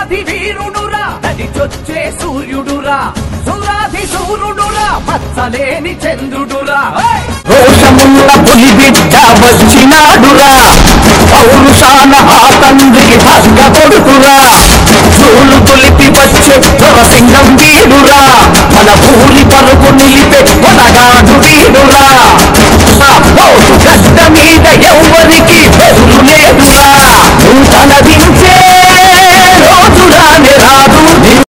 వీరాధి వీరుడురా నడిచొచ్చే సూర్యుడురా. సురాధి సూర్యుడురా మచ్చలేని చంద్రుడురా. రోషమున్న పులి బిడ్డ వచ్చినాడురా. పౌరుషాన ఆ తండ్రికి భంగ కొడుకురా. చూలు తొలిపి వచ్చే సింగం వీరురా. మన ఊరి పరుగు నిలిపే కొనగాడు వీరురా. గడ్డ మీద